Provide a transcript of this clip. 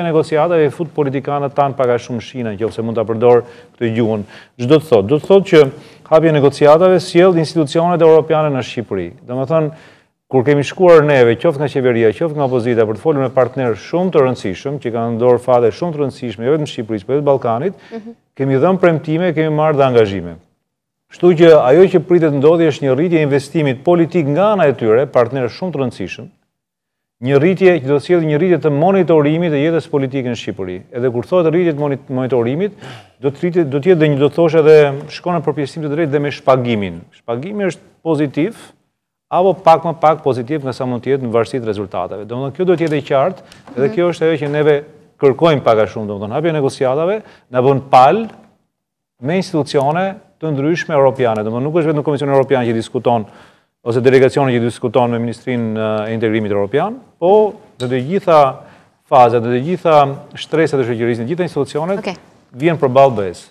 negociatave i fut politikanët tanë pak a shumë në shina, qoftë se mund ta përdor këtë gjuhën. Ç'do të thotë? Do të thotë që hapja e negociatave sjell institucionet europiane në Shqipëri. Domethënë, kur kemi shkuar neve, qoftë nga qeveria, qoftë nga opozita, për të folur me partner shumë të rëndësishëm, që kanë në dorë fate shumë të rëndësishme, jo vetëm Shqipërisë, por vetë Ballkanit, mhm. kemi dhënë premtime, kemi marrë dhe angazhime. Kështu që ajo që pritet të ndodhi është një rritje e investimit politik nga ana e tyre, partner shumë të rëndësishëm, Një rritje që do të sjellë një rritje të monitorimit të jetës politike në Shqipëri. Edhe kur thuhet rritje të monitorimit, do të rritet, do të jetë dhe një do të thoshë edhe shkon në përpjesëtim të drejtë dhe me shpagimin. Shpagimi është pozitiv apo pak më pak pozitiv nga sa mund të jetë në varësi të rezultateve. Domethënë kjo duhet të jetë e qartë dhe kjo është ajo që neve kërkojmë pak a shumë, domethënë hapja e negociatave na bën palë me institucione të ndryshme europiane. Domethënë nuk është vetëm Komisioni Europian që diskuton ose delegacioni që diskuton me Ministrinë e Integrimit Europian, po në të gjitha fazat, në të gjitha shtresat e shoqërisë, në të gjitha institucionet, vjen përballë BE-së.